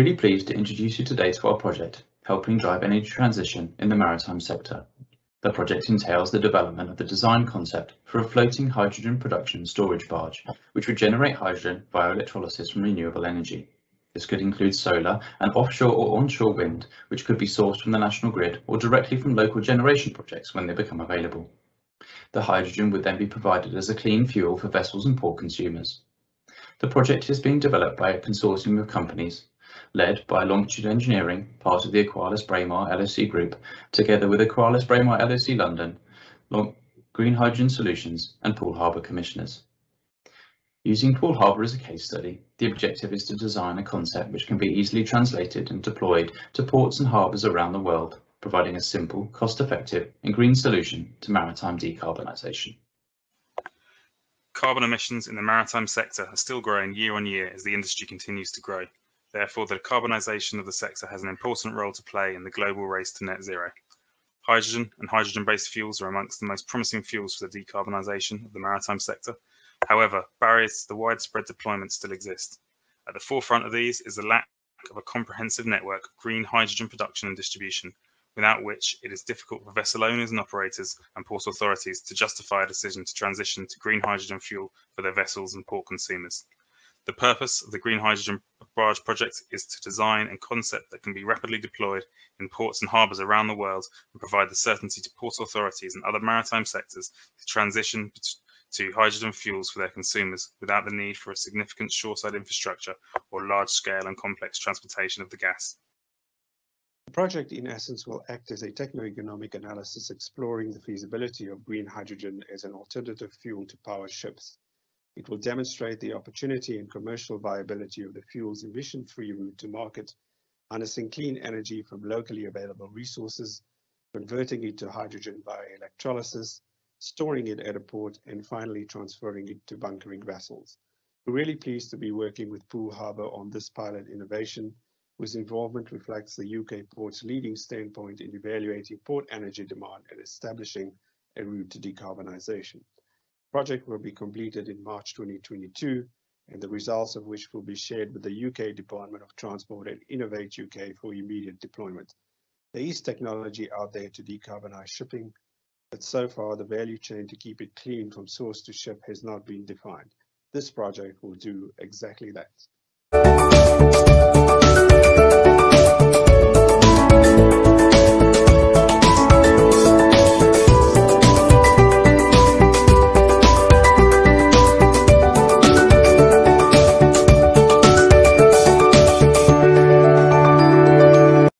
pleased to introduce you today to our project, helping drive energy transition in the maritime sector. The project entails the development of the design concept for a floating hydrogen production storage barge, which would generate hydrogen via electrolysis from renewable energy. This could include solar and offshore or onshore wind, which could be sourced from the national grid or directly from local generation projects when they become available. The hydrogen would then be provided as a clean fuel for vessels and port consumers. The project is being developed by a consortium of companies led by Longitude Engineering, part of the AqualisBraemar LOC Group, together with AqualisBraemar LOC London, Long Green Hydrogen Solutions and Poole Harbour Commissioners. Using Poole Harbour as a case study, the objective is to design a concept which can be easily translated and deployed to ports and harbours around the world, providing a simple, cost-effective and green solution to maritime decarbonisation. Carbon emissions in the maritime sector are still growing year on year as the industry continues to grow. Therefore, the decarbonisation of the sector has an important role to play in the global race to net zero. Hydrogen and hydrogen-based fuels are amongst the most promising fuels for the decarbonisation of the maritime sector. However, barriers to the widespread deployment still exist. At the forefront of these is the lack of a comprehensive network of green hydrogen production and distribution, without which it is difficult for vessel owners and operators and port authorities to justify a decision to transition to green hydrogen fuel for their vessels and port consumers. The purpose of the Green Hydrogen Barge project is to design a concept that can be rapidly deployed in ports and harbours around the world and provide the certainty to port authorities and other maritime sectors to transition to hydrogen fuels for their consumers without the need for a significant shoreside infrastructure or large scale and complex transportation of the gas. The project, in essence, will act as a techno-economic analysis exploring the feasibility of green hydrogen as an alternative fuel to power ships. It will demonstrate the opportunity and commercial viability of the fuel's emission-free route to market, harnessing clean energy from locally available resources, converting it to hydrogen via electrolysis, storing it at a port, and finally transferring it to bunkering vessels. We're really pleased to be working with Poole Harbour on this pilot innovation, whose involvement reflects the UK port's leading standpoint in evaluating port energy demand and establishing a route to decarbonisation project will be completed in March 2022, and the results of which will be shared with the UK Department of Transport and Innovate UK for immediate deployment. There is technology out there to decarbonize shipping, but so far the value chain to keep it clean from source to ship has not been defined. This project will do exactly that.